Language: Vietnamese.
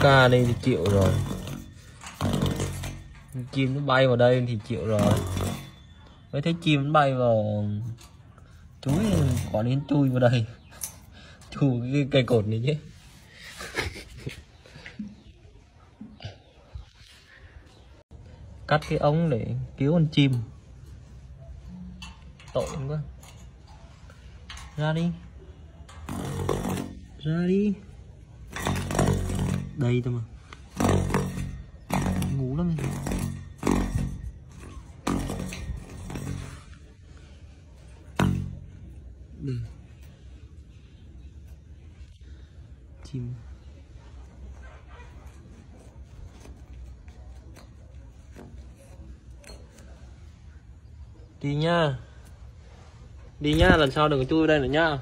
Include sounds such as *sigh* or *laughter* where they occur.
ca đây thì chịu rồi. Chim nó bay vào đây thì chịu rồi. Mới thấy chim nó bay vào chuối, quả đến chui vào đây. *laughs* Chui cái cây cột này chứ. *laughs* Cắt cái ống để cứu con chim. Tội quá. Ra đi. Ra đi đây thôi mà. Ngủ lắm đây. Chim. Đi nha. Đi nha, lần sau đừng có chui đây nữa nha.